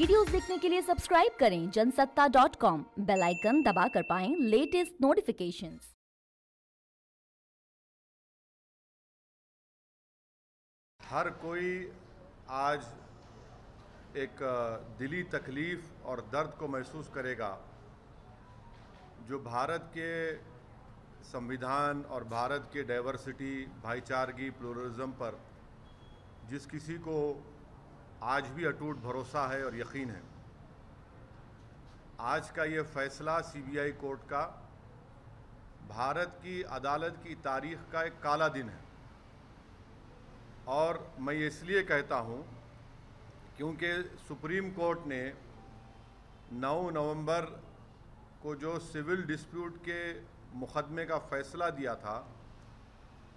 Videos देखने के लिए सब्सक्राइब करें जनसत्ता डॉट कॉम बेल दबा कर पाए लेटेस्ट नोटिफिकेशन हर कोई आज एक दिली तकलीफ़ और दर्द को महसूस करेगा, जो भारत के संविधान और भारत के डाइवर्सिटी भाईचारगी प्लूरलिज्म पर जिस किसी को आज भी अटूट भरोसा है और यकीन है। आज का ये फैसला सीबीआई कोर्ट का, भारत की अदालत की तारीख का एक काला दिन है। और मैं इसलिए कहता हूँ क्योंकि सुप्रीम कोर्ट ने 9 नवंबर को जो सिविल डिस्प्यूट के मुकदमे का फ़ैसला दिया था,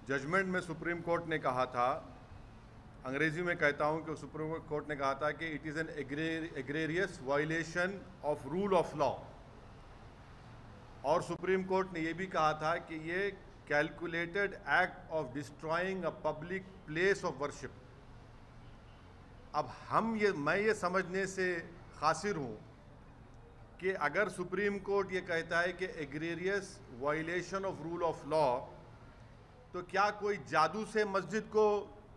जजमेंट में सुप्रीम कोर्ट ने कहा था अंग्रेज़ी में कहता हूँ कि सुप्रीम कोर्ट ने कहा था कि it is an egregious violation of rule of law और सुप्रीम कोर्ट ने यह भी कहा था कि ये calculated act of destroying a public place of worship अब हम ये, मैं ये समझने से खासिर हूँ कि अगर सुप्रीम कोर्ट ये कहता है कि egregious violation of rule of law तो क्या कोई जादू से मस्जिद को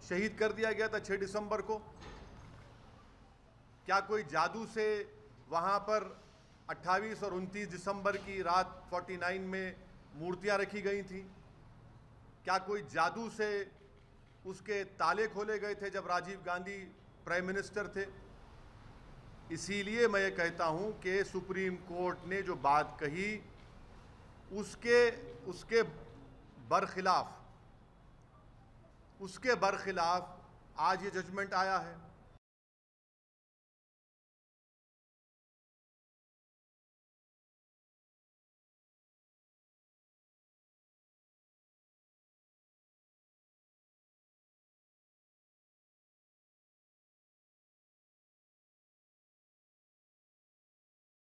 शहीद कर दिया गया था 6 दिसंबर को। क्या कोई जादू से वहाँ पर 28 और 29 दिसंबर की रात 49 में मूर्तियाँ रखी गई थी? क्या कोई जादू से उसके ताले खोले गए थे जब राजीव गांधी प्राइम मिनिस्टर थे? इसीलिए मैं ये कहता हूँ कि सुप्रीम कोर्ट ने जो बात कही, उसके उसके बरखिलाफ उसके बरखिलाफ आज ये जजमेंट आया है।